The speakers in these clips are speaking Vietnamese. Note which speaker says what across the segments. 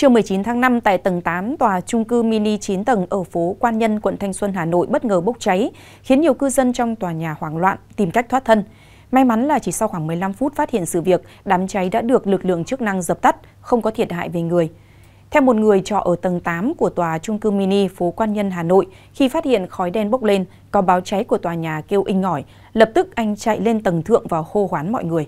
Speaker 1: Trưa 19 tháng 5 tại tầng 8 tòa trung cư mini 9 tầng ở phố Quan Nhân, quận Thanh Xuân, Hà Nội bất ngờ bốc cháy, khiến nhiều cư dân trong tòa nhà hoảng loạn tìm cách thoát thân. May mắn là chỉ sau khoảng 15 phút phát hiện sự việc, đám cháy đã được lực lượng chức năng dập tắt, không có thiệt hại về người. Theo một người trọ ở tầng 8 của tòa trung cư mini phố Quan Nhân Hà Nội, khi phát hiện khói đen bốc lên, có báo cháy của tòa nhà kêu inh ỏi, lập tức anh chạy lên tầng thượng và hô hoán mọi người.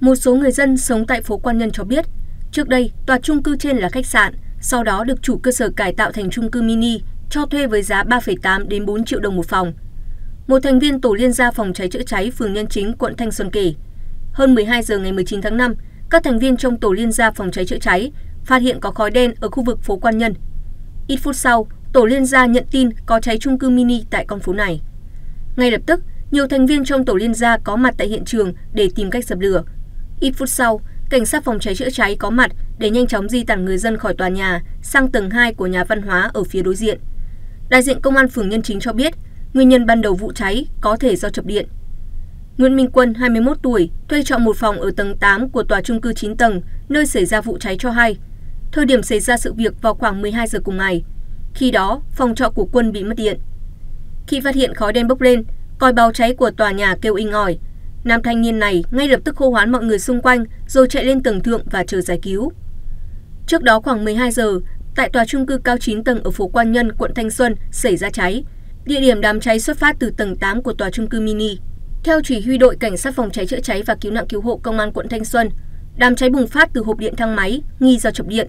Speaker 2: Một số người dân sống tại phố Quan Nhân cho biết, trước đây tòa trung cư trên là khách sạn, sau đó được chủ cơ sở cải tạo thành trung cư mini, cho thuê với giá 3,8 đến 4 triệu đồng một phòng. Một thành viên tổ liên gia phòng cháy chữa cháy phường Nhân Chính, quận Thanh Xuân kể, hơn 12 giờ ngày 19 tháng 5, các thành viên trong tổ liên gia phòng cháy chữa cháy phát hiện có khói đen ở khu vực phố Quan Nhân. Ít phút sau, tổ liên gia nhận tin có cháy trung cư mini tại con phố này. Ngay lập tức, nhiều thành viên trong tổ liên gia có mặt tại hiện trường để tìm cách dập lửa. Ít phút sau, cảnh sát phòng cháy chữa cháy có mặt để nhanh chóng di tản người dân khỏi tòa nhà sang tầng 2 của nhà văn hóa ở phía đối diện. Đại diện công an phường Nhân Chính cho biết, nguyên nhân ban đầu vụ cháy có thể do chập điện. Nguyễn Minh Quân, 21 tuổi, thuê trọ một phòng ở tầng 8 của tòa trung cư 9 tầng, nơi xảy ra vụ cháy cho hay. Thời điểm xảy ra sự việc vào khoảng 12 giờ cùng ngày. Khi đó, phòng trọ của Quân bị mất điện. Khi phát hiện khói đen bốc lên, còi báo cháy của tòa nhà kêu inh ỏi. Nam thanh niên này ngay lập tức hô hoán mọi người xung quanh rồi chạy lên tầng thượng và chờ giải cứu. Trước đó khoảng 12 giờ, tại tòa trung cư cao 9 tầng ở phố Quan Nhân, quận Thanh Xuân xảy ra cháy. Địa điểm đám cháy xuất phát từ tầng 8 của tòa trung cư mini. Theo chỉ huy đội cảnh sát phòng cháy chữa cháy và cứu nạn cứu hộ công an quận Thanh Xuân, đám cháy bùng phát từ hộp điện thang máy nghi do chập điện.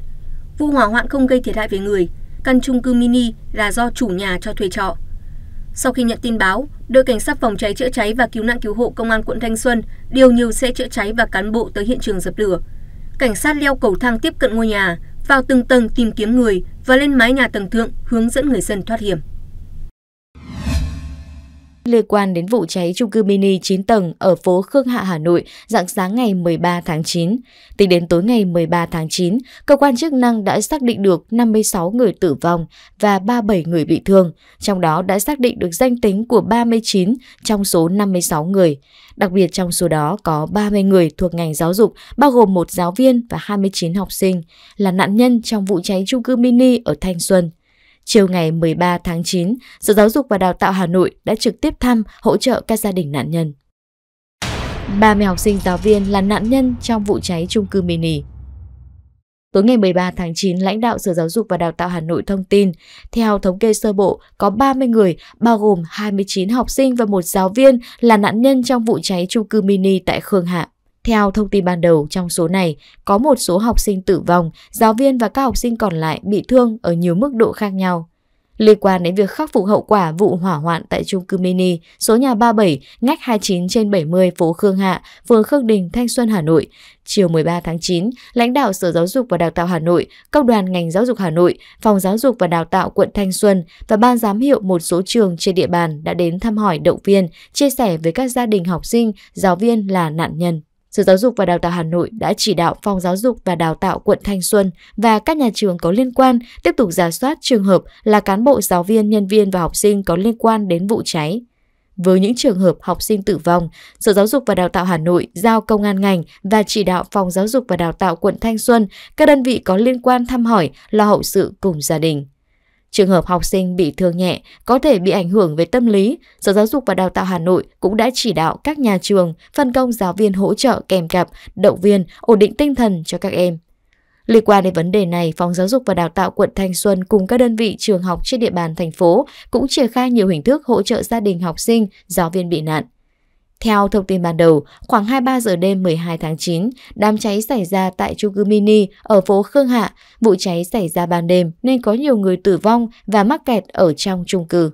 Speaker 2: Vụ hỏa hoạn không gây thiệt hại về người, căn chung cư mini là do chủ nhà cho thuê trọ. Sau khi nhận tin báo, đội cảnh sát phòng cháy chữa cháy và cứu nạn cứu hộ công an quận Thanh Xuân điều nhiều xe chữa cháy và cán bộ tới hiện trường dập lửa. Cảnh sát leo cầu thang tiếp cận ngôi nhà, vào từng tầng tìm kiếm người và lên mái nhà tầng thượng hướng dẫn người dân thoát hiểm
Speaker 3: liên quan đến vụ cháy trung cư mini 9 tầng ở phố Khương Hạ, Hà Nội dạng sáng ngày 13 tháng 9. Tính đến tối ngày 13 tháng 9, cơ quan chức năng đã xác định được 56 người tử vong và 37 người bị thương, trong đó đã xác định được danh tính của 39 trong số 56 người. Đặc biệt trong số đó có 30 người thuộc ngành giáo dục, bao gồm một giáo viên và 29 học sinh, là nạn nhân trong vụ cháy trung cư mini ở Thanh Xuân. Chiều ngày 13 tháng 9, Sở Giáo dục và Đào tạo Hà Nội đã trực tiếp thăm hỗ trợ các gia đình nạn nhân. 30 học sinh giáo viên là nạn nhân trong vụ cháy trung cư mini. Tối ngày 13 tháng 9, lãnh đạo Sở Giáo dục và Đào tạo Hà Nội thông tin, theo thống kê sơ bộ, có 30 người, bao gồm 29 học sinh và một giáo viên là nạn nhân trong vụ cháy trung cư mini tại Khương Hạ. Theo thông tin ban đầu, trong số này có một số học sinh tử vong, giáo viên và các học sinh còn lại bị thương ở nhiều mức độ khác nhau. Liên quan đến việc khắc phục hậu quả vụ hỏa hoạn tại trung cư mini số nhà 37 ngách 29 trên 70 phố Khương Hạ, phường Khương Đình, Thanh Xuân, Hà Nội. Chiều 13 tháng 9, lãnh đạo Sở Giáo dục và Đào tạo Hà Nội, Công đoàn ngành giáo dục Hà Nội, Phòng Giáo dục và Đào tạo quận Thanh Xuân và ban giám hiệu một số trường trên địa bàn đã đến thăm hỏi động viên, chia sẻ với các gia đình học sinh, giáo viên là nạn nhân. Sở Giáo dục và Đào tạo Hà Nội đã chỉ đạo Phòng Giáo dục và Đào tạo quận Thanh Xuân và các nhà trường có liên quan tiếp tục giả soát trường hợp là cán bộ giáo viên, nhân viên và học sinh có liên quan đến vụ cháy. Với những trường hợp học sinh tử vong, Sở Giáo dục và Đào tạo Hà Nội giao công an ngành và chỉ đạo Phòng Giáo dục và Đào tạo quận Thanh Xuân các đơn vị có liên quan thăm hỏi, lo hậu sự cùng gia đình. Trường hợp học sinh bị thương nhẹ có thể bị ảnh hưởng về tâm lý, Sở Giáo dục và Đào tạo Hà Nội cũng đã chỉ đạo các nhà trường phân công giáo viên hỗ trợ kèm cặp, động viên, ổn định tinh thần cho các em. Liên quan đến vấn đề này, Phòng Giáo dục và Đào tạo quận Thanh Xuân cùng các đơn vị trường học trên địa bàn thành phố cũng triển khai nhiều hình thức hỗ trợ gia đình học sinh, giáo viên bị nạn. Theo thông tin ban đầu, khoảng 23 giờ đêm 12 tháng 9, đám cháy xảy ra tại chung cư mini ở phố Khương Hạ. Vụ cháy xảy ra ban đêm nên có nhiều người tử vong và mắc kẹt ở trong chung cư.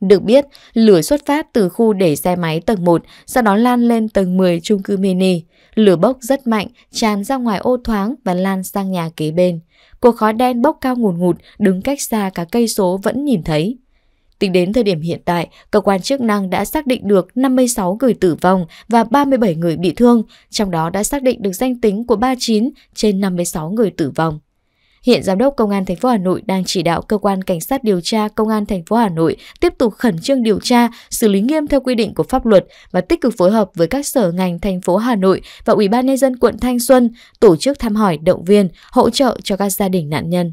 Speaker 3: Được biết, lửa xuất phát từ khu để xe máy tầng 1, sau đó lan lên tầng 10 chung cư mini. Lửa bốc rất mạnh, tràn ra ngoài ô thoáng và lan sang nhà kế bên. Cột khói đen bốc cao ngùn ngụt, đứng cách xa cả cây số vẫn nhìn thấy. Tính đến thời điểm hiện tại, cơ quan chức năng đã xác định được 56 người tử vong và 37 người bị thương, trong đó đã xác định được danh tính của 39 trên 56 người tử vong. Hiện giám đốc công an thành phố Hà Nội đang chỉ đạo cơ quan cảnh sát điều tra công an thành phố Hà Nội tiếp tục khẩn trương điều tra, xử lý nghiêm theo quy định của pháp luật và tích cực phối hợp với các sở ngành thành phố Hà Nội và Ủy ban nhân dân quận Thanh Xuân tổ chức thăm hỏi, động viên, hỗ trợ cho các gia đình nạn nhân.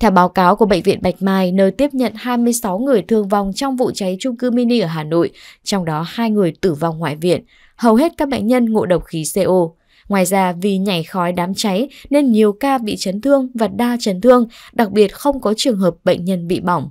Speaker 3: Theo báo cáo của Bệnh viện Bạch Mai, nơi tiếp nhận 26 người thương vong trong vụ cháy trung cư mini ở Hà Nội, trong đó hai người tử vong ngoại viện, hầu hết các bệnh nhân ngộ độc khí CO. Ngoài ra, vì nhảy khói đám cháy nên nhiều ca bị chấn thương và đa chấn thương, đặc biệt không có trường hợp bệnh nhân bị bỏng.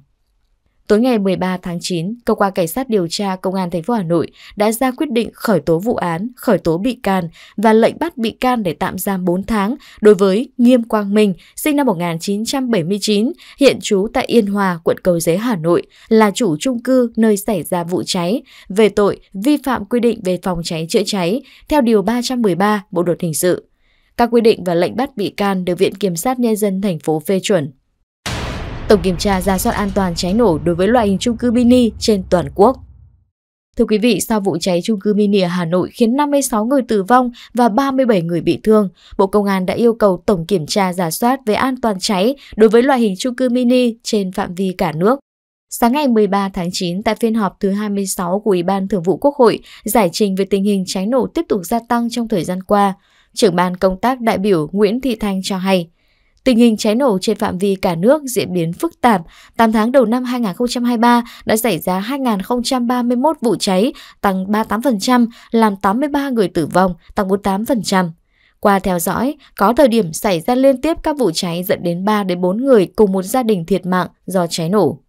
Speaker 3: Tối ngày 13 tháng 9, cơ quan cảnh sát điều tra công an thành phố Hà Nội đã ra quyết định khởi tố vụ án, khởi tố bị can và lệnh bắt bị can để tạm giam 4 tháng đối với Nghiêm Quang Minh, sinh năm 1979, hiện trú tại Yên Hòa, quận Cầu Giấy, Hà Nội, là chủ trung cư nơi xảy ra vụ cháy, về tội vi phạm quy định về phòng cháy chữa cháy theo điều 313 Bộ luật hình sự. Các quy định và lệnh bắt bị can được Viện Kiểm sát Nhân dân thành phố phê chuẩn. Tổng kiểm tra ra soát an toàn cháy nổ đối với loại hình chung cư mini trên toàn quốc. Thưa quý vị, sau vụ cháy chung cư mini ở Hà Nội khiến 56 người tử vong và 37 người bị thương, Bộ Công an đã yêu cầu tổng kiểm tra giả soát về an toàn cháy đối với loại hình chung cư mini trên phạm vi cả nước. Sáng ngày 13 tháng 9, tại phiên họp thứ 26 của Ủy ban Thường vụ Quốc hội, giải trình về tình hình cháy nổ tiếp tục gia tăng trong thời gian qua, trưởng ban công tác đại biểu Nguyễn Thị Thanh cho hay, Tình hình cháy nổ trên phạm vi cả nước diễn biến phức tạp. 8 tháng đầu năm 2023 đã xảy ra 2.031 vụ cháy, tăng 38%, làm 83 người tử vong, tăng 48%. Qua theo dõi, có thời điểm xảy ra liên tiếp các vụ cháy dẫn đến 3 đến 4 người cùng một gia đình thiệt mạng do cháy nổ.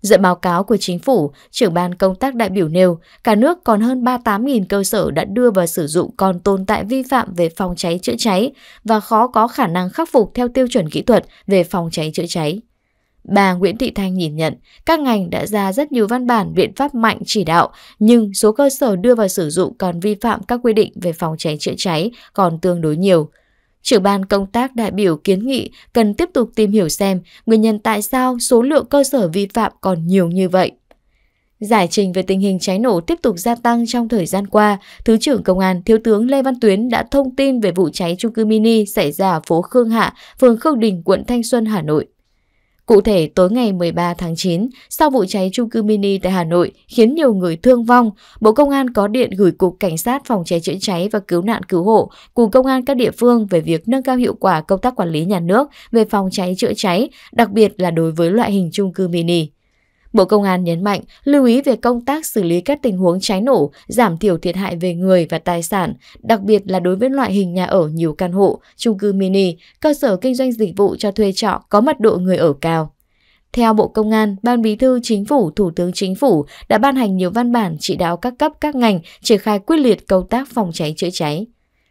Speaker 3: Dẫn báo cáo của chính phủ, trưởng ban công tác đại biểu nêu, cả nước còn hơn 38.000 cơ sở đã đưa vào sử dụng còn tồn tại vi phạm về phòng cháy chữa cháy và khó có khả năng khắc phục theo tiêu chuẩn kỹ thuật về phòng cháy chữa cháy. Bà Nguyễn Thị Thanh nhìn nhận, các ngành đã ra rất nhiều văn bản biện pháp mạnh chỉ đạo, nhưng số cơ sở đưa vào sử dụng còn vi phạm các quy định về phòng cháy chữa cháy còn tương đối nhiều. Trưởng ban công tác đại biểu kiến nghị cần tiếp tục tìm hiểu xem nguyên nhân tại sao số lượng cơ sở vi phạm còn nhiều như vậy. Giải trình về tình hình cháy nổ tiếp tục gia tăng trong thời gian qua, Thứ trưởng Công an Thiếu tướng Lê Văn Tuyến đã thông tin về vụ cháy trung cư mini xảy ra ở phố Khương Hạ, phường Khương Đình, quận Thanh Xuân, Hà Nội. Cụ thể, tối ngày 13 tháng 9, sau vụ cháy chung cư mini tại Hà Nội khiến nhiều người thương vong, Bộ Công an có điện gửi Cục Cảnh sát Phòng cháy chữa cháy và Cứu nạn Cứu hộ cùng Công an các địa phương về việc nâng cao hiệu quả công tác quản lý nhà nước về phòng cháy chữa cháy, đặc biệt là đối với loại hình chung cư mini. Bộ Công an nhấn mạnh lưu ý về công tác xử lý các tình huống cháy nổ, giảm thiểu thiệt hại về người và tài sản, đặc biệt là đối với loại hình nhà ở nhiều căn hộ, chung cư mini, cơ sở kinh doanh dịch vụ cho thuê trọ có mật độ người ở cao. Theo Bộ Công an, Ban Bí thư Chính phủ, Thủ tướng Chính phủ đã ban hành nhiều văn bản chỉ đạo các cấp các ngành triển khai quyết liệt công tác phòng cháy chữa cháy.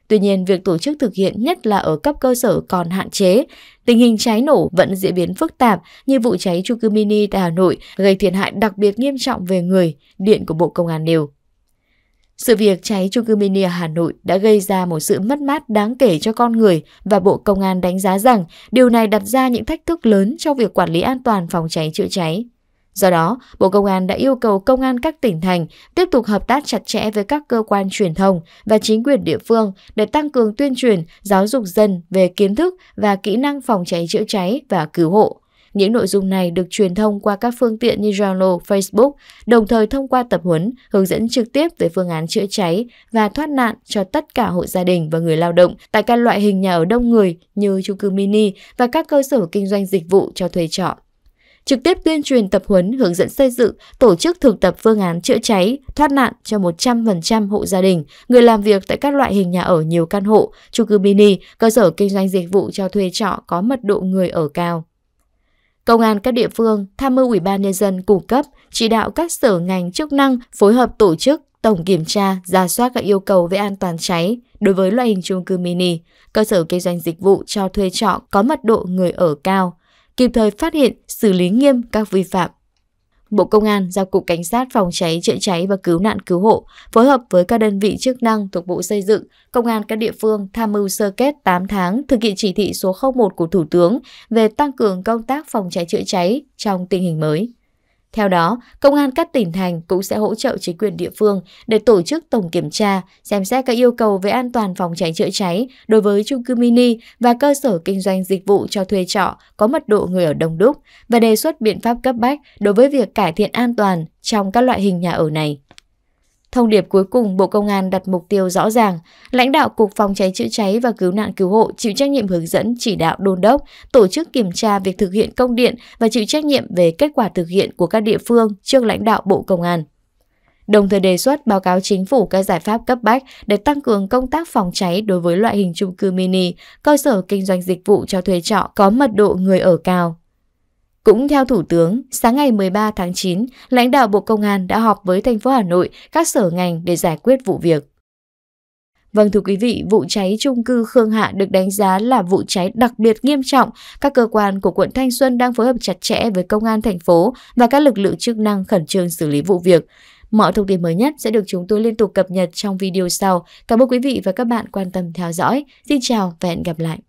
Speaker 3: Tuy nhiên, việc tổ chức thực hiện nhất là ở cấp cơ sở còn hạn chế. Tình hình cháy nổ vẫn diễn biến phức tạp như vụ cháy chung cư mini tại Hà Nội gây thiệt hại đặc biệt nghiêm trọng về người, điện của Bộ Công an nêu. Sự việc cháy chung cư mini ở Hà Nội đã gây ra một sự mất mát đáng kể cho con người và Bộ Công an đánh giá rằng điều này đặt ra những thách thức lớn trong việc quản lý an toàn phòng cháy chữa cháy. Do đó, Bộ Công an đã yêu cầu công an các tỉnh thành tiếp tục hợp tác chặt chẽ với các cơ quan truyền thông và chính quyền địa phương để tăng cường tuyên truyền, giáo dục dân về kiến thức và kỹ năng phòng cháy chữa cháy và cứu hộ. Những nội dung này được truyền thông qua các phương tiện như Zalo, Facebook, đồng thời thông qua tập huấn, hướng dẫn trực tiếp về phương án chữa cháy và thoát nạn cho tất cả hộ gia đình và người lao động tại các loại hình nhà ở đông người như chung cư mini và các cơ sở kinh doanh dịch vụ cho thuê trọ trực tiếp tuyên truyền tập huấn hướng dẫn xây dựng, tổ chức thực tập phương án chữa cháy, thoát nạn cho 100% hộ gia đình, người làm việc tại các loại hình nhà ở nhiều căn hộ, chung cư mini, cơ sở kinh doanh dịch vụ cho thuê trọ có mật độ người ở cao. Công an các địa phương tham mưu Ủy ban nhân dân cung cấp chỉ đạo các sở ngành chức năng phối hợp tổ chức tổng kiểm tra, ra soát các yêu cầu về an toàn cháy đối với loại hình chung cư mini, cơ sở kinh doanh dịch vụ cho thuê trọ có mật độ người ở cao, kịp thời phát hiện, xử lý nghiêm các vi phạm. Bộ Công an giao Cục Cảnh sát Phòng cháy chữa cháy và Cứu nạn Cứu hộ phối hợp với các đơn vị chức năng thuộc Bộ Xây dựng, Công an các địa phương tham mưu sơ kết 8 tháng thực hiện chỉ thị số 01 của Thủ tướng về tăng cường công tác phòng cháy chữa cháy trong tình hình mới. Theo đó, công an các tỉnh thành cũng sẽ hỗ trợ chính quyền địa phương để tổ chức tổng kiểm tra, xem xét các yêu cầu về an toàn phòng cháy chữa cháy đối với chung cư mini và cơ sở kinh doanh dịch vụ cho thuê trọ có mật độ người ở đông đúc và đề xuất biện pháp cấp bách đối với việc cải thiện an toàn trong các loại hình nhà ở này. Thông điệp cuối cùng, Bộ Công an đặt mục tiêu rõ ràng, lãnh đạo Cục Phòng cháy chữa cháy và Cứu nạn Cứu hộ chịu trách nhiệm hướng dẫn, chỉ đạo đôn đốc, tổ chức kiểm tra việc thực hiện công điện và chịu trách nhiệm về kết quả thực hiện của các địa phương trước lãnh đạo Bộ Công an. Đồng thời đề xuất báo cáo chính phủ các giải pháp cấp bách để tăng cường công tác phòng cháy đối với loại hình chung cư mini, cơ sở kinh doanh dịch vụ cho thuê trọ có mật độ người ở cao, cũng theo Thủ tướng, sáng ngày 13 tháng 9, lãnh đạo Bộ Công an đã họp với thành phố Hà Nội, các sở ngành để giải quyết vụ việc. Vâng thưa quý vị, vụ cháy trung cư Khương Hạ được đánh giá là vụ cháy đặc biệt nghiêm trọng. Các cơ quan của quận Thanh Xuân đang phối hợp chặt chẽ với công an thành phố và các lực lượng chức năng khẩn trương xử lý vụ việc. Mọi thông tin mới nhất sẽ được chúng tôi liên tục cập nhật trong video sau. Cảm ơn quý vị và các bạn quan tâm theo dõi. Xin chào và hẹn gặp lại.